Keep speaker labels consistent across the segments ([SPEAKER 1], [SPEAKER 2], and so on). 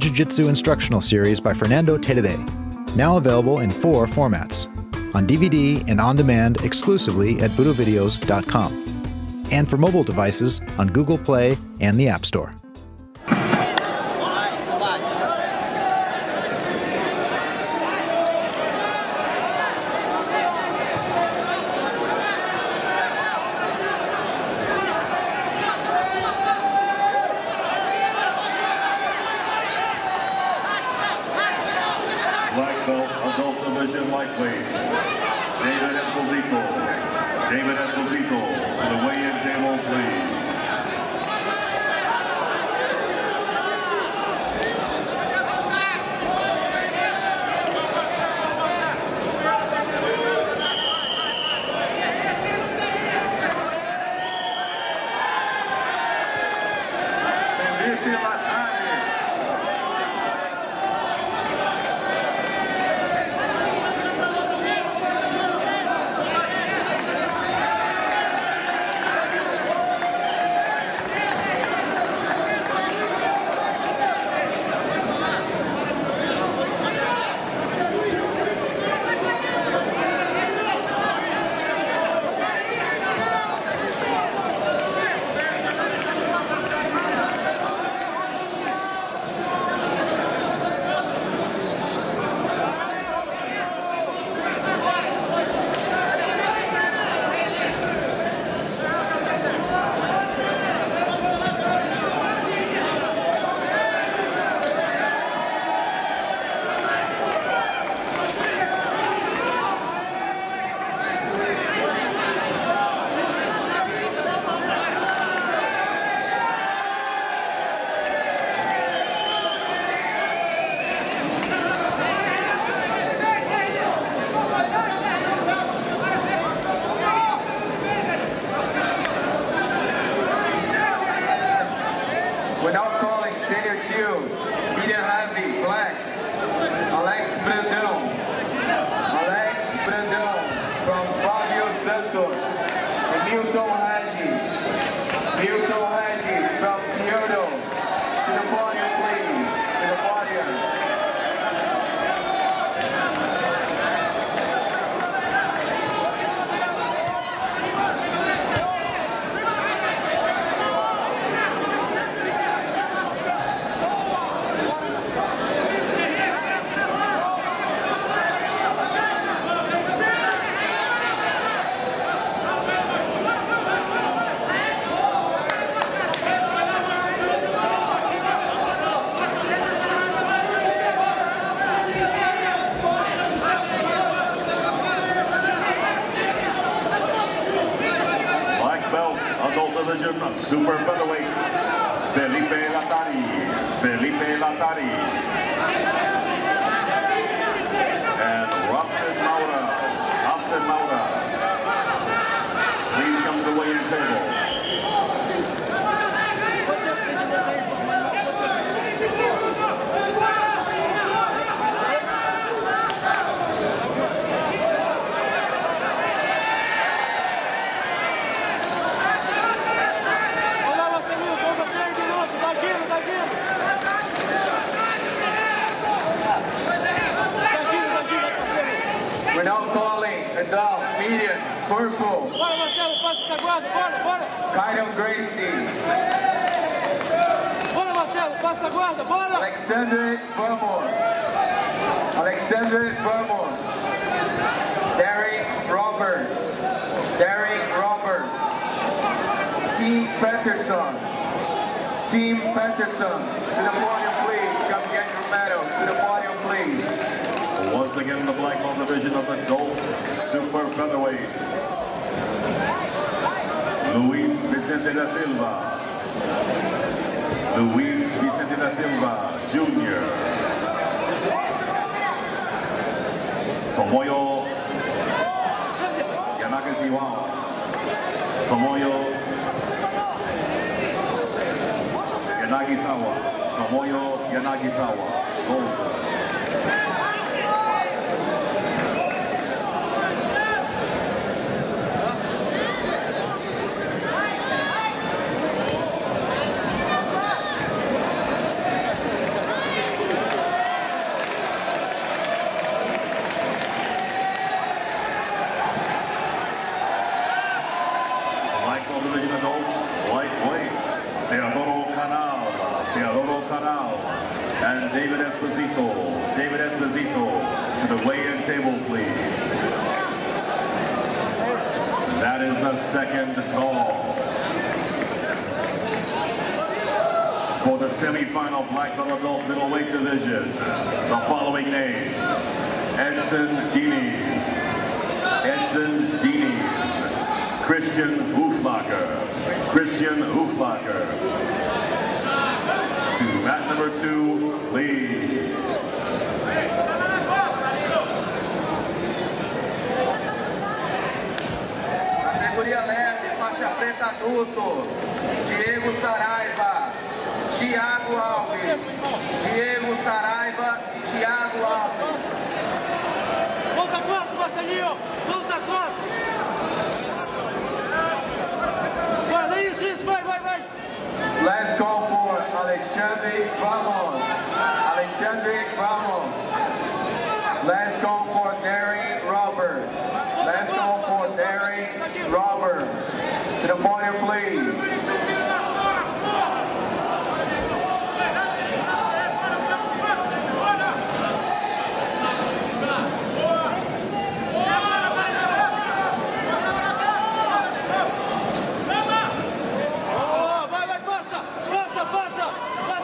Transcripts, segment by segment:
[SPEAKER 1] Jiu Jitsu instructional series by Fernando Terere, now available in four formats on DVD and on demand exclusively at budovideos.com, and for mobile devices on Google Play and the App Store.
[SPEAKER 2] Black belt, adult division lightweight. David Esposito. David Esposito to the weigh-in table, please.
[SPEAKER 3] We're now calling 2, medium heavy, black, Alex Brandão. Alex Brandão from Fabio Santos. And Milton Regis. Milton Regis from Kyoto. To the podium, please. To the podium.
[SPEAKER 2] Black belt, adult division, super featherweight. Felipe Latari. Felipe Latari. And Robson Moura. Robson Moura. Please come to the weigh-in table.
[SPEAKER 4] Olá, Marcelinho, falta 3 minutos, tá vindo, tá vindo. Tá vindo, tá vindo, aí, Marcelo.
[SPEAKER 3] We're now calling adult, medium, purple,
[SPEAKER 4] Bora, Marcelo, passa essa guarda, bora, bora.
[SPEAKER 3] Kyron Gracie.
[SPEAKER 4] Bora, Marcelo, passa a guarda, bora.
[SPEAKER 3] Alexander Vamos. Alexander Vamos. Derek Roberts. Derek Roberts. Team Peterson. Team Peterson. To the podium, please. Come get your medals. To the podium, please.
[SPEAKER 2] Once again the black belt division of the adult super featherweights. Luis Vicente da Silva. Luis Vicente da Silva Jr. Tomoyo Yanagisawa. Tomoyo Yanagisawa. Tomoyo Yanagisawa. Gold. and David Esposito. David Esposito to the weigh-in table, please. That is the second call. For the semifinal black belt adult middleweight division, the following names. Edson Diniz, Edson Diniz, Christian Uflacker, Christian Uflacker. To mat number two, please.
[SPEAKER 3] Adulto. Diego Saraiva, Thiago Alves. Diego Saraiva e Thiago Alves.
[SPEAKER 4] Volta quatro, Marcelinho! Volta quatro! Bora, isso, isso, vai, vai, vai!
[SPEAKER 3] Let's go for Alexandre Ramos. Alexandre Ramos. Let's go for Derry Robert. Let's go for Derry Robert. To the podium,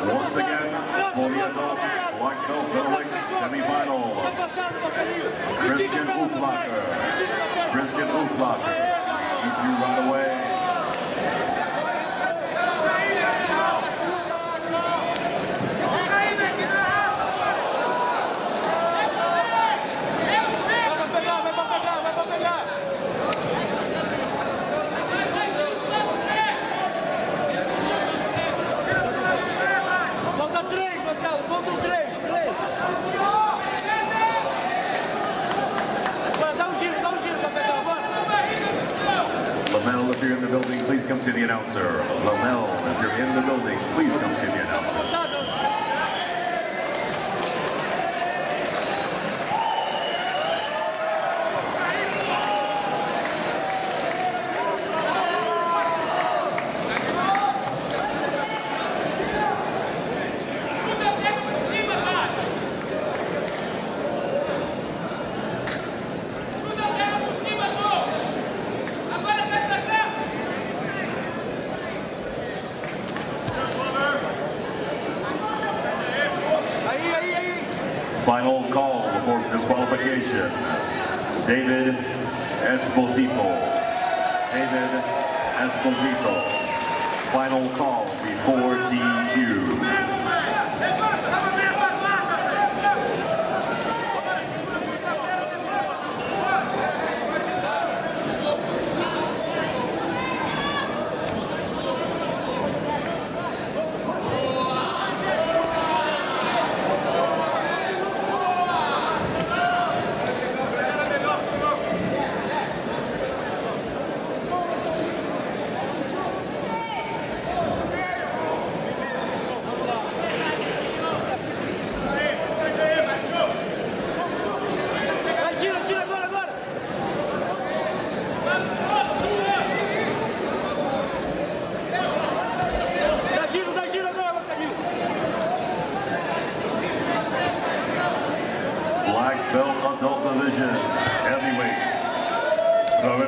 [SPEAKER 2] Once again, for the Poviadov, Wagner
[SPEAKER 4] Featherweight
[SPEAKER 2] semifinal. Christian
[SPEAKER 4] Uflacker.
[SPEAKER 2] Christian
[SPEAKER 4] Uflacker.
[SPEAKER 2] He threw right away. Lamel, if you're in the building, please come see the announcer. Lamel, if you're in the building, please come see the announcer. David Esposito. David Esposito. Final call before DQ.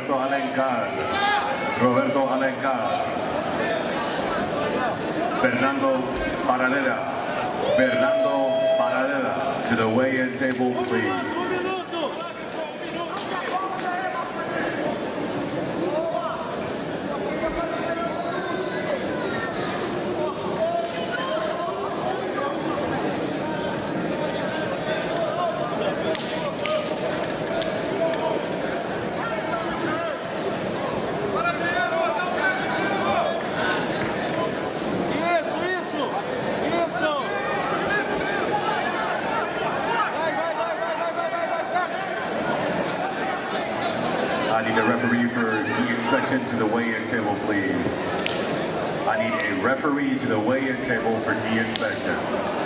[SPEAKER 2] Roberto Alencar. Roberto Alencar. Fernando Paradera. Fernando Paradera. To the weigh-in table, please. I need a referee for the inspection to the weigh-in table, please. I need a referee to the weigh-in table for knee inspection.